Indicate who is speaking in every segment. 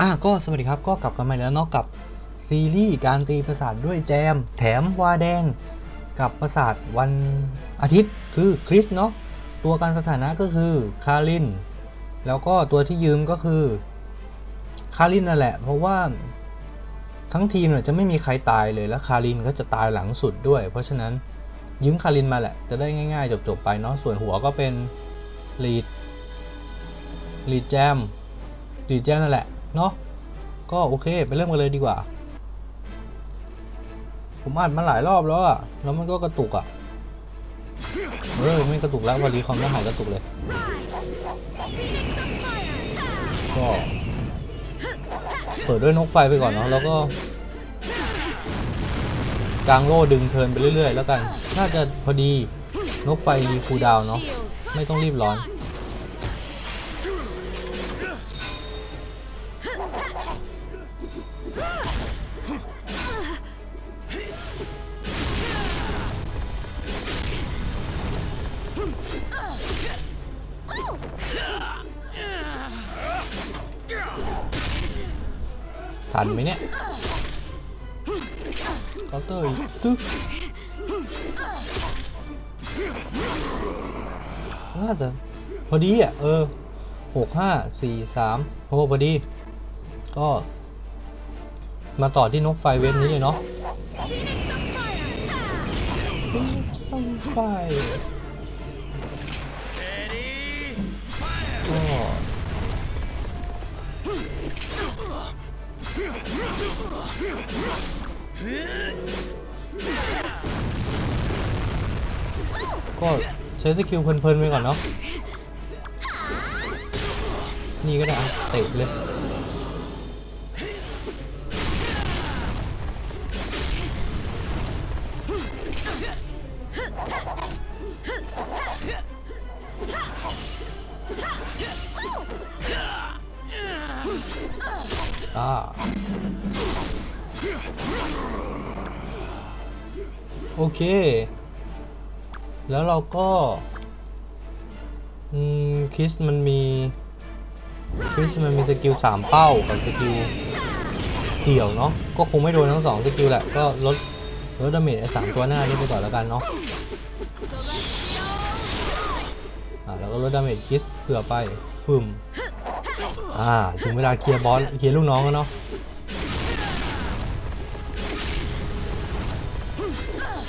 Speaker 1: อะก็สวัสดีครับก็กลับกันมาแล้วเนาะกับซีรีส์การตีประสาทด้วยแจม แถมวาแดง กับประสาทวันอาทิตย์คือคริสเนาะตัวการสถานะก็คือคาริน แล้วก็ตัวที่ยืมก็คือคารินนั่นแหละ เพราะว่าทั้งทีมเนี่ยจะไม่มีใครตายเลยแล้วคารินก็จะตายหลังสุดด้วย เพราะฉะนั้นยืมคารินมาแหละ จะได้ง่ายๆ จบๆไปเนาะส่วนหัวก็เป็นลีดลีดแจมลีดแจมนั่นแหละ เนาะก็โอเคไปเริ่มกันเลยดีกว่า ผมอัดมาหลายรอบแล้วอะแล้วมันก็กระตุกอะเออไม่กระตุกแล้ววันรีคอมก็หายกระตุกเลย ก็เปิดด้วยนกไฟไปก่อนเนาะแล้วก็กางโล่ดึงเทินไปเรื่อยๆ แล้วกัน น่าจะพอดีนกไฟมีคูดาวเนาะไม่ต้องรีบร้อน ทันไหมเนี่ยเคาน์เตอร์อีกตึ๊กน่าจะพอดีอะ เออหกห้าสี่สามโอ้พอดี ก็ มาต่อที่นกไฟเว็บนี้เลยเนาะฟิลซั ก็ใช้สกิลเพลินๆไปก่อนเนาะ นี่ก็ได้เตะเลย เค แล้วเราก็คริสมันมีคริสมันมี skill สามเป้ากับ skill เดี่ยวเนาะก็คงไม่โดนทั้งสอง skill แหละ ก็ลดลด damage ไอ้สามตัวหน้านี้ไปก่อนแล้วกันเนาะอ่าแล้วก็ลด damage คริสเผื่อไปฟึมอ่าถึงเวลาเคลียร์บอสเคลียร์ลูกน้องแล้วเนาะ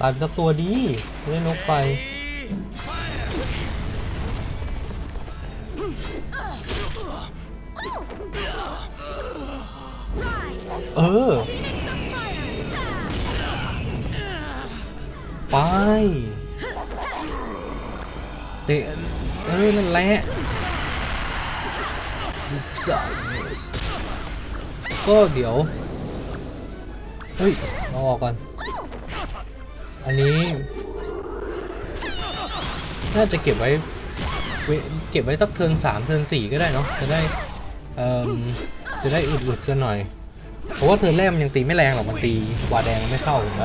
Speaker 1: ตายไปสักตัวดีเล่นนกไป เออ ไป เตะ เออ นั่นแหละจ้าก็เดี๋ยว เฮ้ยเอาออกก่อน อันนี้ น่าจะเก็บไว้เก็บไว้สักเทิร์นสามเทิร์นสี่ก็ได้เนาะจะได้เอ่อจะได้อึดๆกันหน่อย เพราะว่าเทิร์นแรกมันยังตีไม่แรงหรอกมันตีวาแดงมันไม่เข้าถูกไหม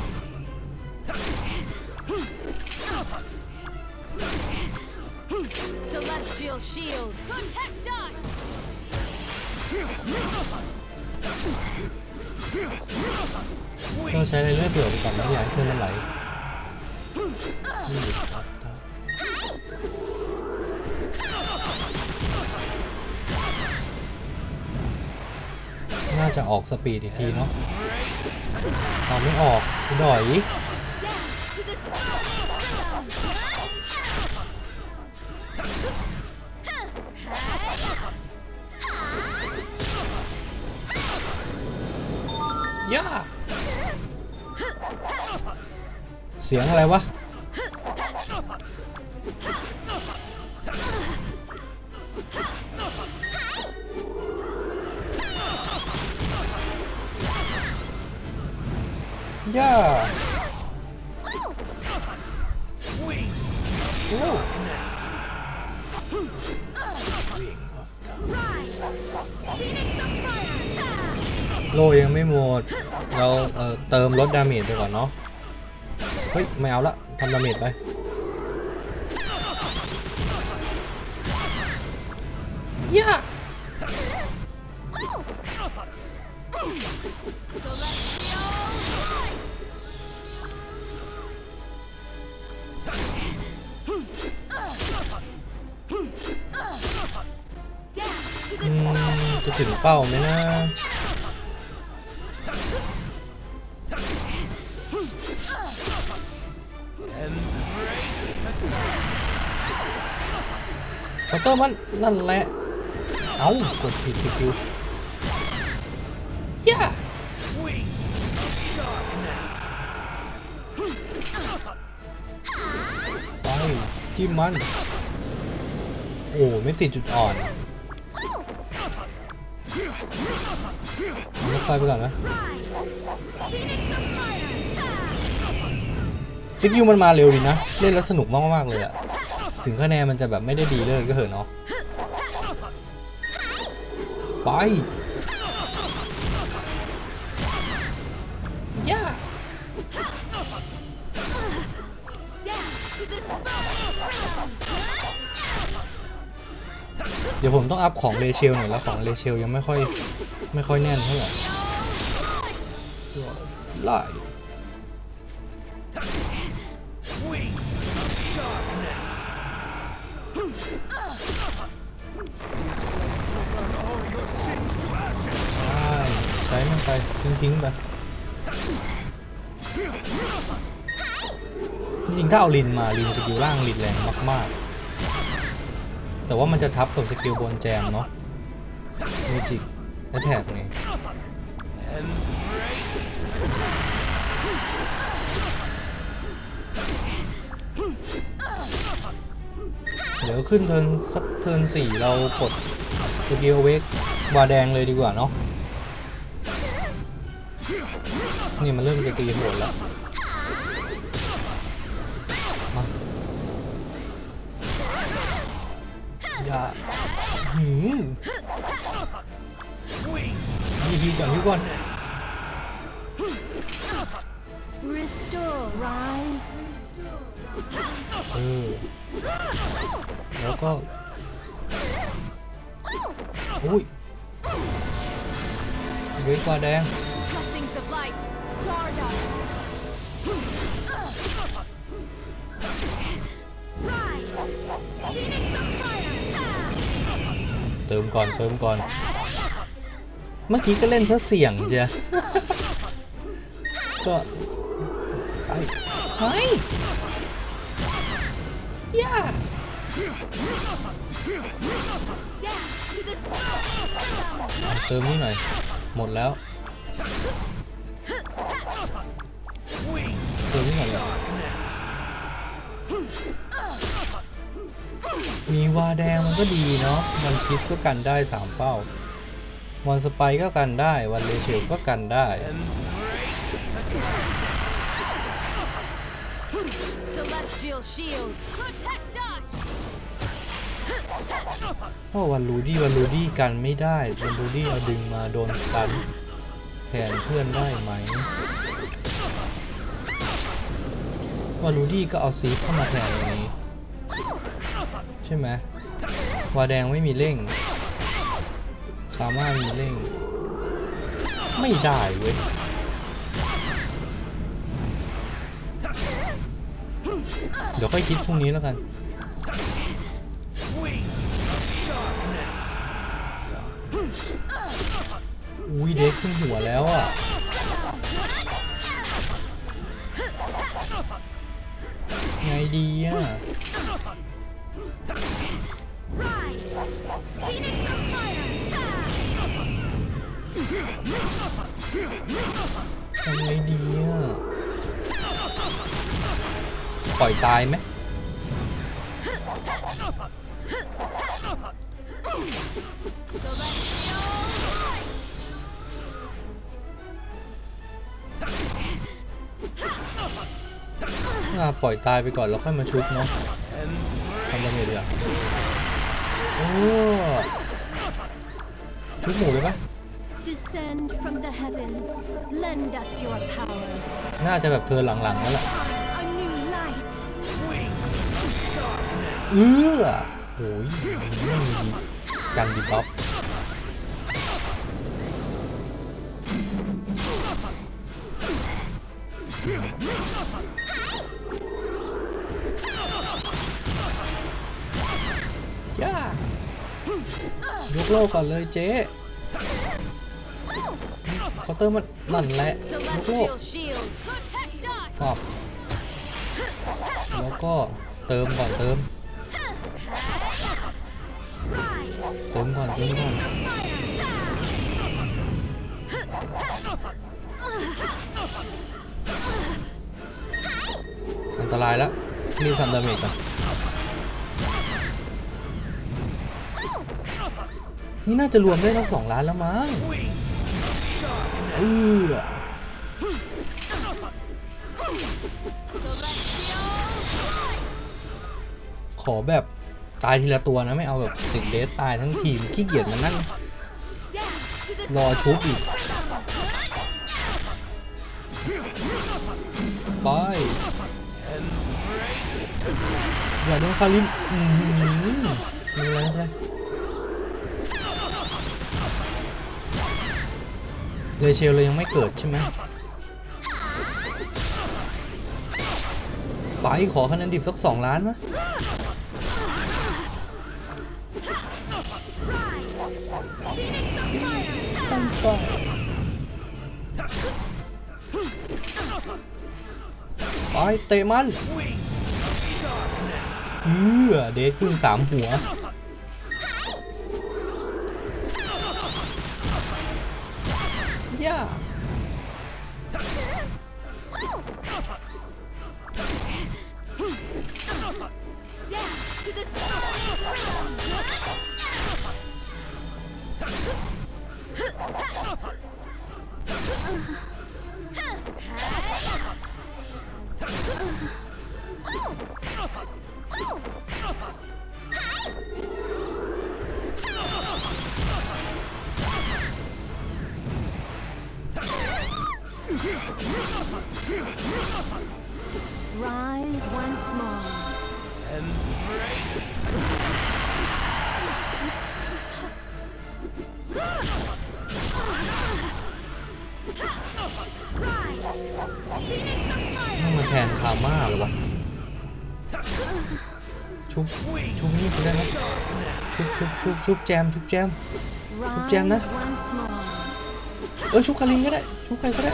Speaker 2: Celestial shield. Protect us.
Speaker 1: ต้องใช้อะไรเรื่อยเปื่อยไปก่อนนะอย่าให้เทิร์นมันไหลน่าจะออกสปีดอีกทีเนาะเอาไม่ออกดอย สียงอะไรวะ ย่าโล่ยังไม่หมด เราเติมลด damage ไปก่อนเนาะ เฮ้ย ไม่เอาละทำ damage ไปย่าอืมจะถึงเป้าไหมนะ เคาน์เตอร์มันนั่นแหละ เอ้ากดผิด skill ย่าไปจิ้มมัน โอ้ไม่ติดจุดอ่อนเอารถไฟไปก่อนนะสกิลมันมาเร็วดีนะ เล่นแล้วสนุกมากๆเลยอะ ถึงคะแนนมันจะแบบไม่ได้ดีเลยก็เถอะเนาะไปย่า
Speaker 2: Down to this rhythm.
Speaker 1: เดี๋ยวผมต้องอัพของเลเชลหน่อยแล้วของเลเชลยังไม่ค่อย ไม่ค่อยแน่นเท่าไหร่ไล่ ไปทิ้งทิ้งๆไปจริงๆถ้าเอาลินมาลิน skill ล่างลินแรงมากๆ แต่ว่ามันจะทับกับ skill บนแจมเนาะ magic attack ไงเดี๋ยวขึ้น turn สัก turn สี่เรากด skill wake วาแดงเลยดีกว่าเนาะ นี่มันเริ่มจะตีโหดแล้วมาอย่าหืมฮิวฮิวก่อนฮิวก่อน
Speaker 2: Restore, rise.
Speaker 1: เออแล้วก็อุ้ยเวกวาแดง
Speaker 2: Blessings of light. Guard us. Rise. Phoenix of fire.
Speaker 1: เติมก่อนเติมก่อน เมื่อกี้ก็เล่นซะเสี่ยงเจ้ะก็ไปเฮ้ยย่า
Speaker 2: Down to this rhythm.
Speaker 1: เติมนี่หน่อย หมดแล้ว เติมนี่หน่อยเลยมีวาแดงมันก็ดีเนาะวันคิดก็กันได้สามเป้า วันสไปก็กันได้ วันเลเชลก็กันได้
Speaker 2: Celestial shield. Protect us.
Speaker 1: เพราะวันรูดี้วันรูดี้กันไม่ได้ วันรูดี้เอาดึงมาโดนสตันแทนเพื่อนได้ไหม วันรูดี้ก็เอาซีเข้ามาแทนอย่างนี้ ใช่ไหมวาแดงไม่มีเร่งคาม่ามีเร่ง ไม่ได้เว้ยเดี๋ยวค่อยคิดพรุ่งนี้แล้วกัน อุ้ยเด็กขึ้นหัวแล้วอะ ไงดีอะทำไงดีอะปล่อยตายไหม
Speaker 2: Celestial light!
Speaker 1: อะปล่อยตายไปก่อนแล้วค่อยมาชุบเนาะทำยังไงดีอะโอ้ชุบหมูเลยปะ
Speaker 2: Descend from the heavens. Lend us your power.
Speaker 1: น่าจะแบบเธอหลังๆแล้วล่ะ
Speaker 2: A new light.
Speaker 1: เออโอ้ยไม่มีกันดีบ๊อบ โลกก่อนเลยเจ๊เคาน์เตอร์มันนั่นแหละยกโลกฟอบแล้วก็เติมก่อนเติม เติมก่อนเติมก่อนอันตรายแล้วรีบทำดาเมจก่อน นี่น่าจะรวมได้ทั้งสองล้านแล้วมั้งเออขอแบบตายทีละตัวนะไม่เอาแบบติดเดสตายทั้งทีมขี้เกียจมานั่งรอชุบอีกไปอย่าโดนคาริมอืมไม่เป็นไร เป็นไรเชลเลยยังไม่เกิดใช่ไหมไปขอคะแนนดิบสักสองล้านมะสั้นไฟไปเตะมันเออเดทขึ้นสามหัว ย่
Speaker 2: Rise once more. Rise! Phoenix of fire!
Speaker 1: นั่นมันแทนคาม่าเหรอวะชุบชุบนี่กูได้ไหมชุบชุบชุบชุบแจมชุบแจม
Speaker 2: Rise
Speaker 1: Jam na.
Speaker 2: once more.
Speaker 1: เออชุบคารินก็ได้ชุบใครก็ได้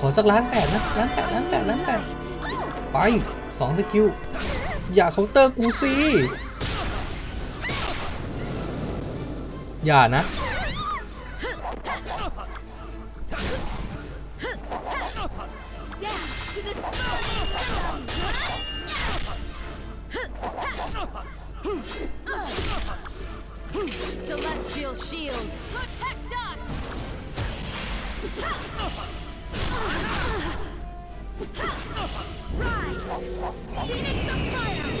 Speaker 1: ขอสักล้านแปดนะล้านแปดล้านแปดล้านแปด
Speaker 2: Light.
Speaker 1: ไปสองสกิล อย่าเคาน์เตอร์กูสิอย่านะ
Speaker 2: Down to the Celestial shield. Protect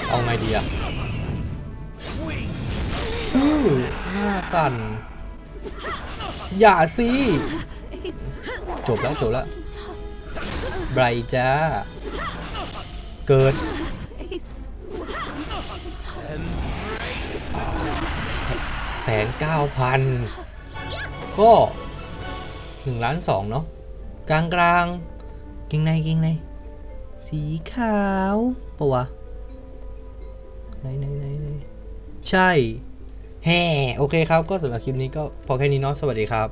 Speaker 1: เอาไงดีอะอือหน้าสั่น อย่าสิจบแล้วจบแล้วไบรจ้า เกิดแสนเก้าพันก็หนึ่งล้านสองเนาะกลางกลางเกงในเกงใน สีขาว ปะวะ ไหนไหนไหนไหนใช่ แฮ่ โอเคครับ ก็สำหรับคลิปนี้ก็พอแค่นี้เนาะ สวัสดีครับ